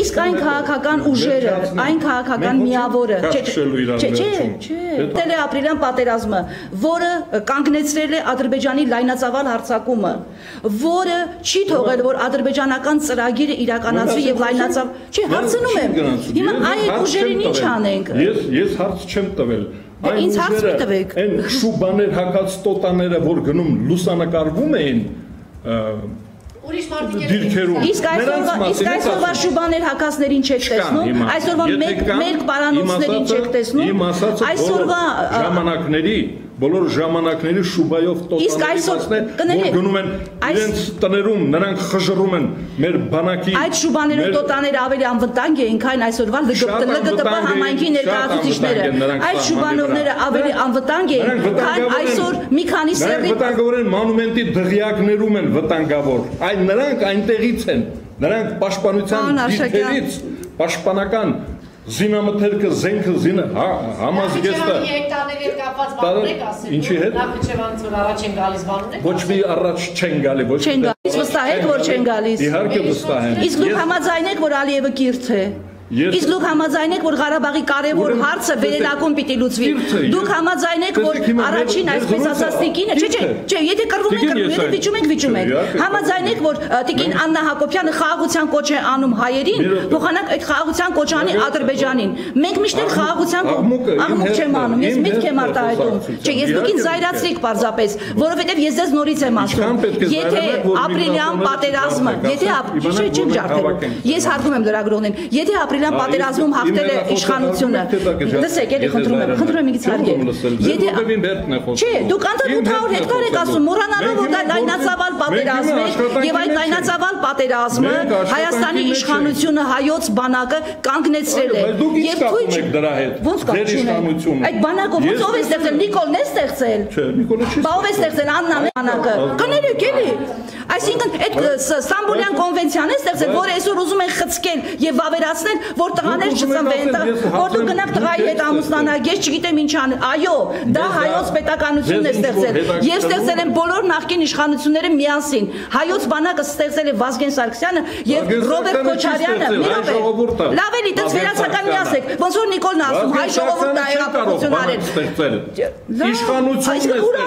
Իսկ այն քաղաքական ուժերը, այն քաղաքական միավորը, չէ, չէ, չէ, տելեապրիլյան պատերազմը, որը կանգնեցրել է Ադրբեջանի լայնածավալ հարձակումը, որը չի թողել, որ ադրբեջանական ծրագիրը իրականացվի եւ լայնածավ, չէ, հարցնում եմ։ Հիմա այդ ուժերին ինչ անենք։ Ես ես հարց չեմ տվել Դե Ինձ հարց մի տվեք։ Այն շուբաներ հակած տոտաները, որ գնում լուսանկարվում էին, ուրիշ մարդիկ դիրքերում։ Իսկ այսօրվա իսկ այսօրվա շուբաներ հակասներին չեք տեսնում։ Այսօրվա մեկ մեկ պարանոցներին չեք տեսնում։ Այսօրվա ժամանակների բոլոր ժամանակների շուբայով տոտալիզացներ, որ գնում են իրենց տներում, նրանք խժռում են մեր բանակի Այդ շուբաներով տոտաները ավելի անվտանգ էին, քան այսօրվա ԼԳՏ համայնքի ներկայացուցիչները։ Այդ շուբանովները ավելի անվտանգ էին, քան այսօր մի քանի սերի վտանգավոր են մոնումենտի դղյակներում են վտանգավոր։ Այն նրանք այնտեղից են, նրանք պաշտպանության դիրքերից պաշտպանական զինամթերքը զենքը զինը հա համազգեստը հեկտարների հետ կապված բաներ եք ասել ինչի հետ? Նախիջևանից որ առաջ են գալիս բաներ եք ոչ մի առաջ չեն գալի ոչ չեն գալիս վստահ եք որ չեն գալիս իհարկե վստահ եմ իսկ դուք համաձայն եք որ Ալիևը կիրթ է Իսկ դուք համաձայն եք, որ Ղարաբաղի կարևոր հարցը վերելակում պիտի լուծվի։ Դուք համաձայն եք, որ առաջին այսպես ասած տիկինը, չէ, չէ, չէ, եթե կռվում եք, եք, վիճում եք, վիճում եք։ Համաձայն եք, որ տիկին Աննա Հակոբյանը խաղաղության կոչ է անում հայերին, փոխանակ այդ խաղաղության կոչ անի Ադրբեջանին։ Մենք միշտ էլ խաղաղության աղմուկ չեմ անում, ես միտք եմ արտահայտում։ Չէ, ես դուքին զայրացրիք պարզապես, որովհետև ես ձեզ նորից եմ ասում։ Եթե ապրիլյան պատերազմը, եթե չէ, չեք ջարդել։ Ես հարգում եմ լրագրողներին։ Եթե ապրիլ ապրիլյան պատերազմում հաղթել է իշխանությունը։ Լսեք, ելի խնդրում եմ, խնդրում եմ ինձ հարգել։ Եթե Չէ, դուք անդր 800 հեկտար եք ասում, մոռանալով որ դա լայնածավալ պատերազմ է, եւ այդ լայնածավալ պատերազմը Հայաստանի իշխանությունը հայոց բանակը կանգնեցրել է։ Եվ թույլ եք դրա հետ։ Ոնց կապ Այդ բանակը ոնց ով է ստեղծել։ Նիկոլն է ստեղծել։ Չէ, Նիկոլը չի։ Բա ով է ստեղծել Աննան է բանակը։ Կներեք էլի։ Այսինքն այդ Ստամբուլյան կոնվենցիան է ստեղծել, որը այսօր ուզում են խցկել եւ վավերացնել, որ տղաներ չծնվեն, որ դու գնաք տղայի հետ ամուսնանալ, ես չգիտեմ ինչ անել։ Այո, դա հայոց պետականությունն է ստեղծել։ Եվ ստեղծել են բոլոր նախկին իշխանությունները միասին։ Հայոց բանակը ստեղծել է Վազգեն Սարգսյանը եւ Ռոբերտ Քոչարյանը։ Լավ էլի, դες վերացական մի ասեք։ Ոնց որ Նիկոլն ասում, հայ ժողովուրդը հեղափոխություն արել։ Իշխանությունն է ստեղծել։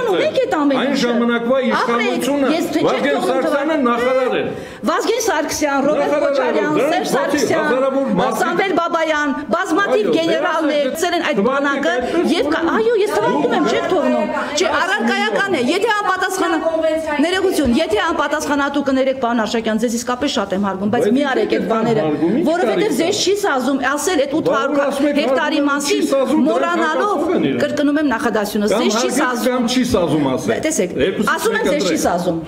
Այն ժամանակվա իշխանությունը Վազգեն Սարգսյանը նախարար էր։ Վազգեն Սարգսյան, Ռոբերտ Քոչարյան, Սերժ Սարգսյան, Սամվել Բաբայան, բազմաթիվ գեներալներ ծել են այդ բանակը եւ այո, ես թվարկում եմ, չեք թողնում։ Չէ, առարկայական է։ Եթե անպատասխան ներողություն, եթե անպատասխանատու կներեք պարոն Արշակյան, ձեզ իսկապես շատ եմ հարգում, բայց մի արեք այդ բաները, որովհետեւ ձեզ չի սազում ասել այդ 800 հեկտարի մասին մոռանալով կրկնում եմ նախադասությունը, ձեզ չի սազում։ Չի սազում ասել։ Տեսեք, ասում եմ ձեզ չի սազում։